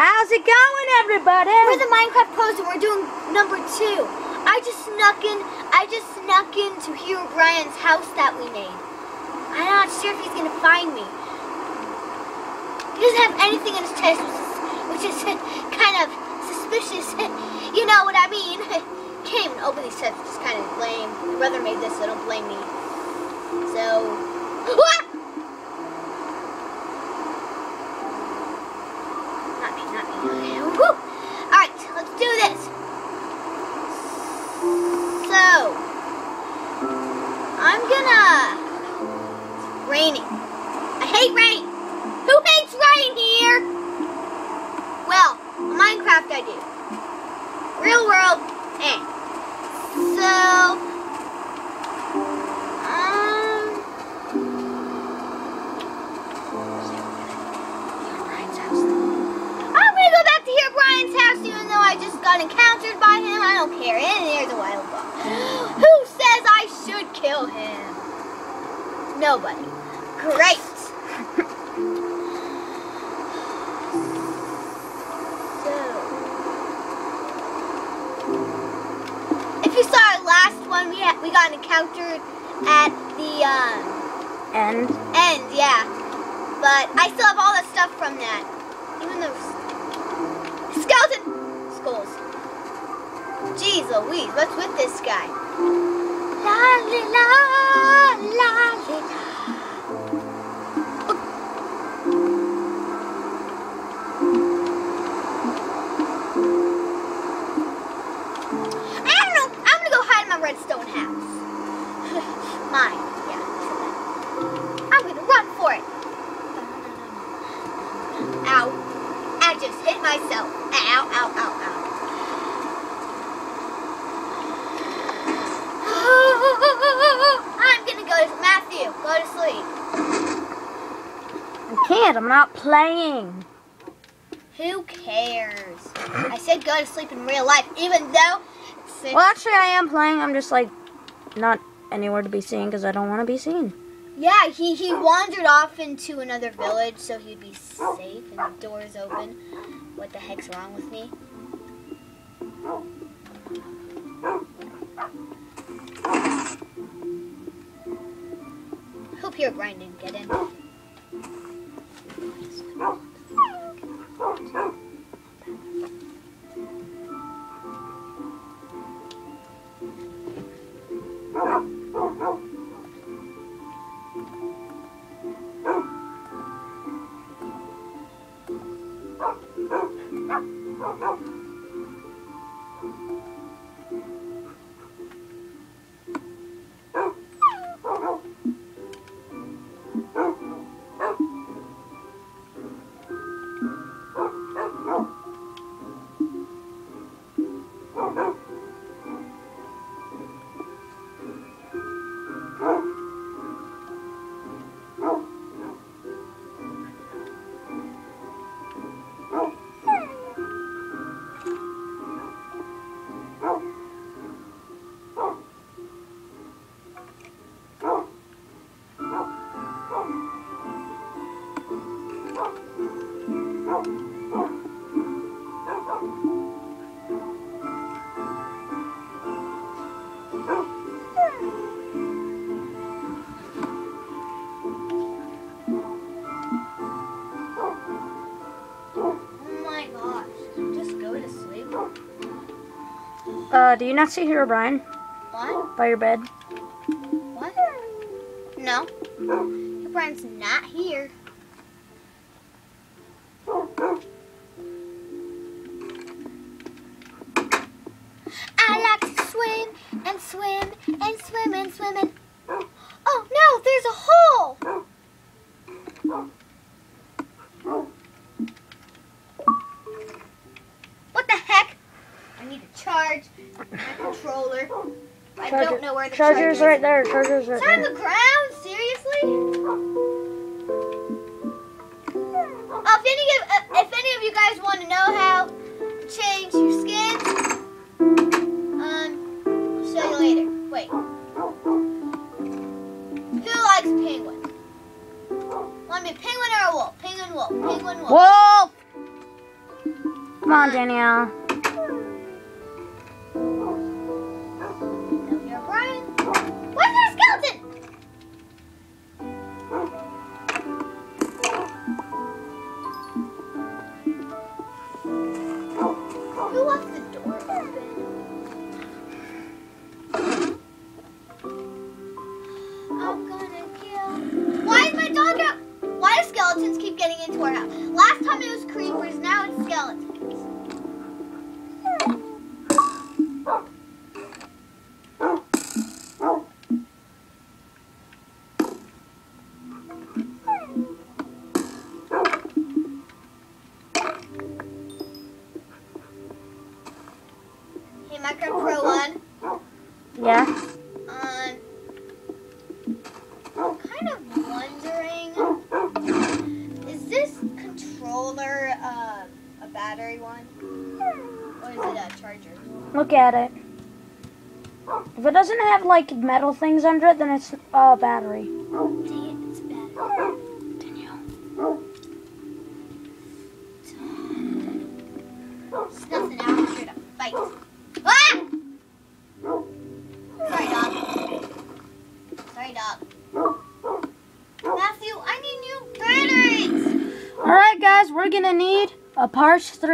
How's it going, everybody? We're the Minecraft pros and we're doing number two. I just snuck in. I just snuck into Herobrine's house that we made. I'm not sure if he's gonna find me. He doesn't have anything in his chest, which is, which is kind of suspicious. you know what I mean? Can't even open these chests, is kind of lame. My brother made this, so don't blame me. I'm gonna. Raining. I hate rain. Who hates rain here? Well, Minecraft I do. Real world, eh. So, um, I'm gonna go back to Herobrine's house, even though I just got encountered by him. I don't care. And there's a wild boar. Who says I should kill him? Nobody. Great. so, if you saw our last one, we had, we got encountered at the um, And end, yeah. But I still have all the stuff from that. Even the skeleton skulls. Jeez Louise, what's with this guy? Redstone. Mine, yeah. I'm gonna run for it. Ow. I just hit myself. Ow, ow, ow. I'm gonna go to Matthew. Go to sleep. I can't. I'm not playing. Who cares? I said go to sleep in real life, even though. Well, actually, I am playing. I'm just like not anywhere to be seen because I don't want to be seen. Yeah, he, he wandered off into another village so he'd be safe and the door's open. What the heck's wrong with me? Hope Herobrine didn't get in. Oh Uh, do you not see Herobrine What? by your bed? What? No. Brian's not here. I like to swim and swim and swim and swim and. Oh no, there's a hole! Charge my controller. I don't know where the charger Charger's is. right there. Charger's right It's on the ground? Seriously? Oh, if any of uh, if any of you guys want to know how to change your skins, um, I'll show you later. Wait. Who likes penguin? Want to be penguin or a wolf? Penguin, wolf. Penguin, wolf. Wolf. Come on, Danielle. Battery one, or is it a charger? Look at it. If it doesn't have like metal things under it, then it's a uh, battery. Dang it, it's a battery. Danielle. It's nothing. I'm here to fight. Ah! Sorry, dog. Sorry, dog. Matthew, I need new batteries. All right, guys, we're gonna need Uh, a part three.